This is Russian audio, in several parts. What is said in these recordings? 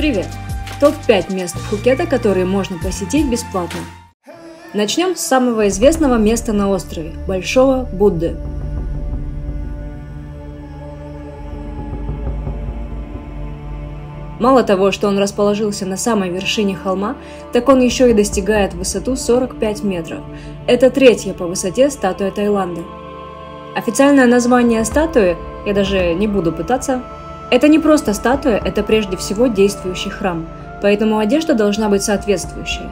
Привет! Топ-5 мест Пхукета, которые можно посетить бесплатно. Начнем с самого известного места на острове – Большого Будды. Мало того, что он расположился на самой вершине холма, так он еще и достигает высоту 45 метров. Это третья по высоте статуя Таиланда. Официальное название статуи, я даже не буду пытаться, это не просто статуя, это прежде всего действующий храм, поэтому одежда должна быть соответствующая.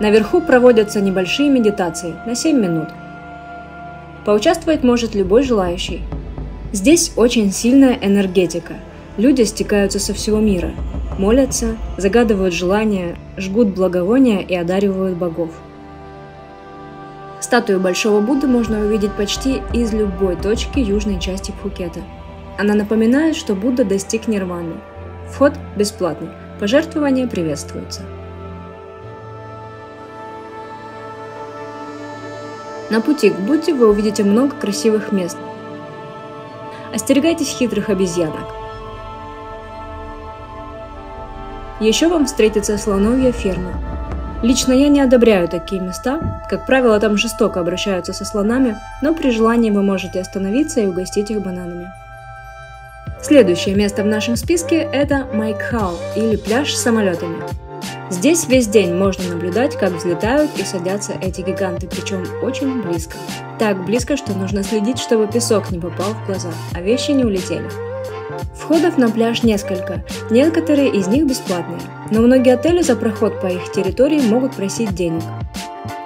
Наверху проводятся небольшие медитации на 7 минут. Поучаствовать может любой желающий. Здесь очень сильная энергетика – Люди стекаются со всего мира, молятся, загадывают желания, жгут благовония и одаривают богов. Статую Большого Будды можно увидеть почти из любой точки южной части Пхукета. Она напоминает, что Будда достиг нирваны. Вход бесплатный, пожертвования приветствуются. На пути к Будде вы увидите много красивых мест. Остерегайтесь хитрых обезьянок. Еще вам встретится слоновья ферма. Лично я не одобряю такие места. Как правило, там жестоко обращаются со слонами, но при желании вы можете остановиться и угостить их бананами. Следующее место в нашем списке – это Майкхау или пляж с самолетами. Здесь весь день можно наблюдать, как взлетают и садятся эти гиганты, причем очень близко. Так близко, что нужно следить, чтобы песок не попал в глаза, а вещи не улетели. Входов на пляж несколько, некоторые из них бесплатные, но многие отели за проход по их территории могут просить денег.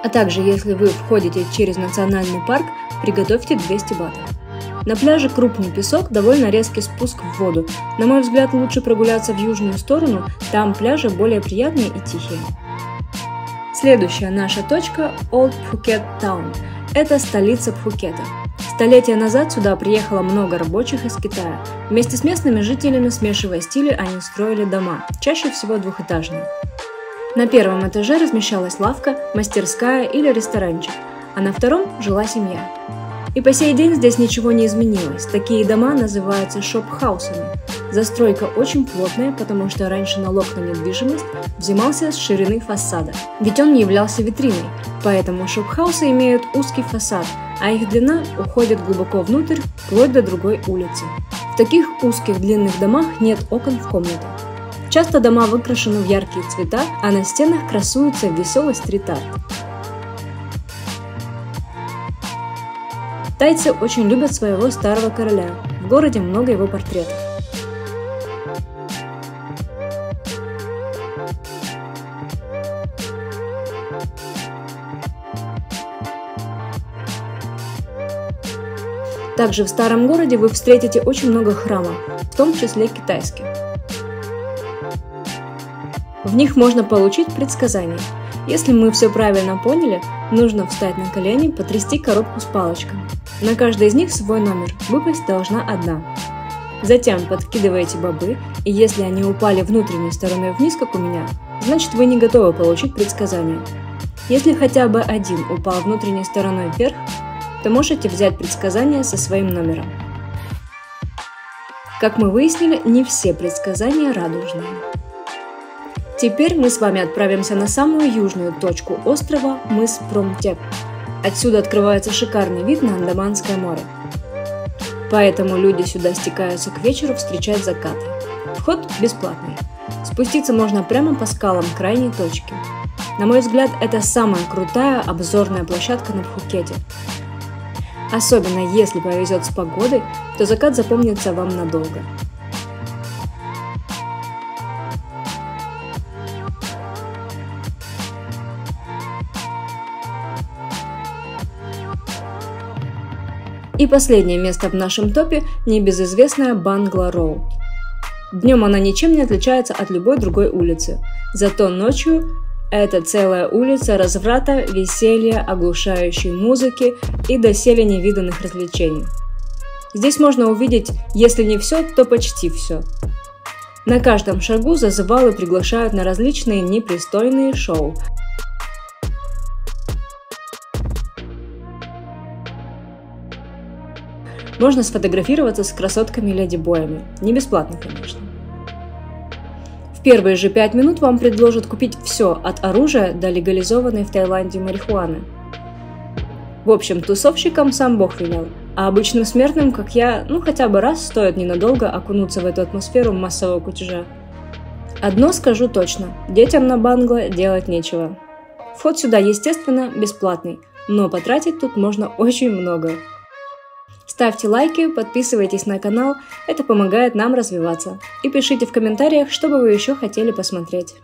А также, если вы входите через национальный парк, приготовьте 200 батов. На пляже крупный песок, довольно резкий спуск в воду. На мой взгляд, лучше прогуляться в южную сторону, там пляжи более приятные и тихие. Следующая наша точка – Old Phuket Town. Это столица Пхукета. Столетия назад сюда приехало много рабочих из Китая. Вместе с местными жителями, смешивая стили, они строили дома, чаще всего двухэтажные. На первом этаже размещалась лавка, мастерская или ресторанчик, а на втором жила семья. И по сей день здесь ничего не изменилось. Такие дома называются шоп-хаусами. Застройка очень плотная, потому что раньше налог на недвижимость взимался с ширины фасада, ведь он являлся витриной, поэтому шоп-хаусы имеют узкий фасад, а их длина уходит глубоко внутрь, вплоть до другой улицы. В таких узких длинных домах нет окон в комнатах. Часто дома выкрашены в яркие цвета, а на стенах красуется веселый стрит-арт. Тайцы очень любят своего старого короля. В городе много его портретов. Также в старом городе вы встретите очень много храмов, в том числе китайских. В них можно получить предсказания. Если мы все правильно поняли, нужно встать на колени, потрясти коробку с палочкой. На каждой из них свой номер, выпасть должна одна. Затем подкидываете бобы, и если они упали внутренней стороной вниз, как у меня, значит вы не готовы получить предсказание. Если хотя бы один упал внутренней стороной вверх, то можете взять предсказания со своим номером. Как мы выяснили, не все предсказания радужные. Теперь мы с вами отправимся на самую южную точку острова мыс Промтеп. Отсюда открывается шикарный вид на Андаманское море. Поэтому люди сюда стекаются к вечеру встречать закаты. Вход бесплатный. Спуститься можно прямо по скалам крайней точки. На мой взгляд, это самая крутая обзорная площадка на Пхукете. Особенно если повезет с погодой, то закат запомнится вам надолго. И последнее место в нашем топе – небезызвестная Бангла Роуд. Днем она ничем не отличается от любой другой улицы, зато ночью это целая улица разврата, веселья, оглушающей музыки и доселе невиданных развлечений. Здесь можно увидеть, если не все, то почти все. На каждом шагу зазывалы приглашают на различные непристойные шоу. Можно сфотографироваться с красотками леди-боями. Не бесплатно, конечно первые же пять минут вам предложат купить все от оружия до легализованной в Таиланде марихуаны. В общем, тусовщикам сам Бог велел, а обычным смертным, как я, ну хотя бы раз стоит ненадолго окунуться в эту атмосферу массового кутежа. Одно скажу точно, детям на Бангло делать нечего. Вход сюда, естественно, бесплатный, но потратить тут можно очень много. Ставьте лайки, подписывайтесь на канал, это помогает нам развиваться. И пишите в комментариях, что бы вы еще хотели посмотреть.